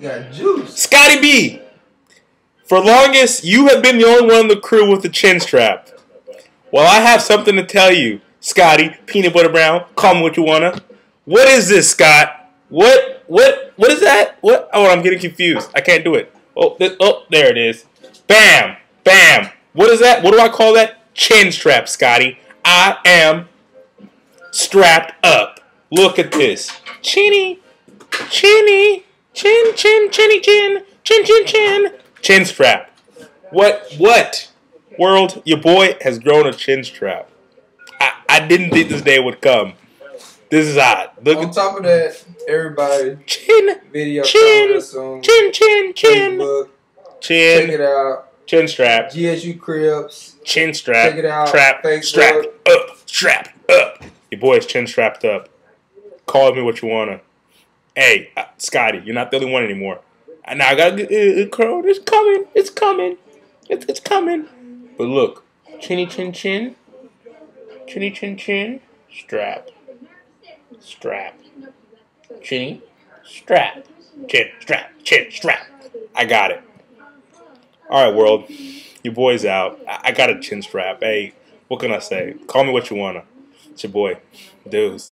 juice. Scotty B. For longest, you have been the only one in the crew with the chin strap. Well, I have something to tell you, Scotty, peanut butter brown. Call me what you wanna. What is this, Scott? What? What? What is that? What? Oh, I'm getting confused. I can't do it. Oh, th oh, there it is. Bam, bam. What is that? What do I call that? Chin strap, Scotty. I am strapped up. Look at this. Chinny, chinny, chin, chin, chinny, chin, chin, chin, chin, chin strap. What? What? World, your boy has grown a chin strap. I, I didn't think this day would come. This is odd. Look On top of that, everybody chin, video Chin. soon. chin, chin, chin, Facebook. Check it out. chin strap, GSU Cribs. chin strap, Check it out. trap, Facebook. strap, up, strap, up. Your boy's chin strapped up. Call me what you wanna. Hey, uh, Scotty, you're not the only one anymore. And I get uh, uh, Crow. It's coming. It's coming. It's, it's coming. But look, chinny chin chin, chinny chin chin, strap, strap, chinny, strap, chin, strap, chin, strap. I got it. All right, world, your boy's out. I, I got a chin strap. Hey, what can I say? Call me what you wanna. It's your boy, Deuce.